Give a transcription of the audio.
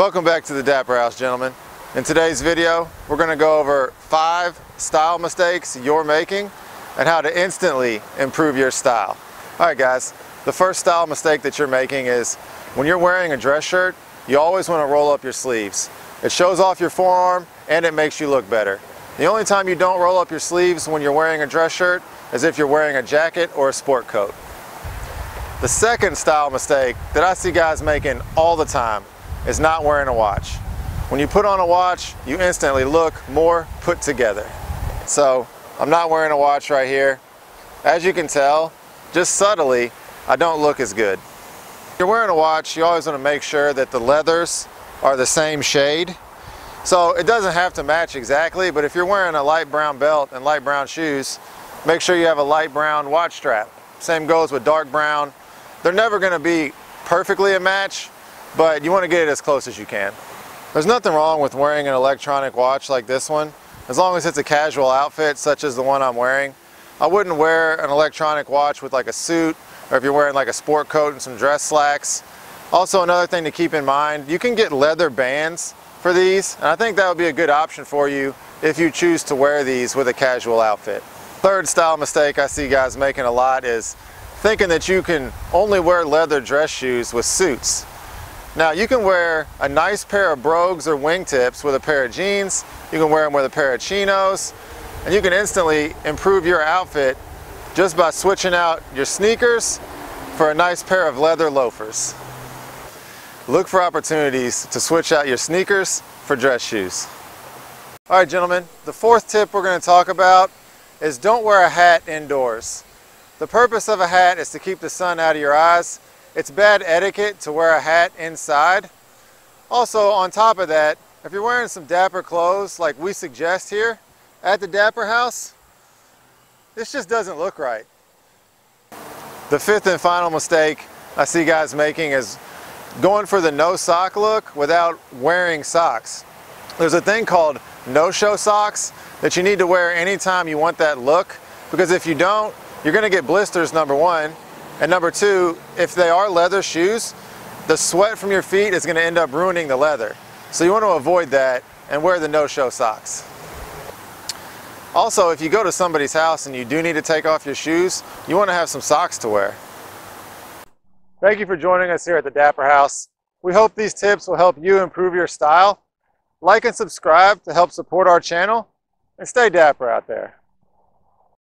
Welcome back to the Dapper House, gentlemen. In today's video, we're going to go over five style mistakes you're making and how to instantly improve your style. All right, guys, the first style mistake that you're making is when you're wearing a dress shirt, you always want to roll up your sleeves. It shows off your forearm and it makes you look better. The only time you don't roll up your sleeves when you're wearing a dress shirt is if you're wearing a jacket or a sport coat. The second style mistake that I see guys making all the time is not wearing a watch. When you put on a watch, you instantly look more put together. So I'm not wearing a watch right here. As you can tell, just subtly, I don't look as good. If you're wearing a watch, you always want to make sure that the leathers are the same shade. So it doesn't have to match exactly, but if you're wearing a light brown belt and light brown shoes, make sure you have a light brown watch strap. Same goes with dark brown. They're never going to be perfectly a match, but you want to get it as close as you can. There's nothing wrong with wearing an electronic watch like this one, as long as it's a casual outfit such as the one I'm wearing. I wouldn't wear an electronic watch with like a suit or if you're wearing like a sport coat and some dress slacks. Also another thing to keep in mind, you can get leather bands for these and I think that would be a good option for you if you choose to wear these with a casual outfit. Third style mistake I see guys making a lot is thinking that you can only wear leather dress shoes with suits. Now you can wear a nice pair of brogues or wingtips with a pair of jeans, you can wear them with a pair of chinos, and you can instantly improve your outfit just by switching out your sneakers for a nice pair of leather loafers. Look for opportunities to switch out your sneakers for dress shoes. All right, gentlemen, the fourth tip we're gonna talk about is don't wear a hat indoors. The purpose of a hat is to keep the sun out of your eyes it's bad etiquette to wear a hat inside. Also, on top of that, if you're wearing some dapper clothes like we suggest here at the Dapper House, this just doesn't look right. The fifth and final mistake I see guys making is going for the no sock look without wearing socks. There's a thing called no-show socks that you need to wear anytime you want that look because if you don't, you're gonna get blisters number one, and number two, if they are leather shoes, the sweat from your feet is gonna end up ruining the leather. So you wanna avoid that and wear the no-show socks. Also, if you go to somebody's house and you do need to take off your shoes, you wanna have some socks to wear. Thank you for joining us here at the Dapper House. We hope these tips will help you improve your style. Like and subscribe to help support our channel and stay dapper out there.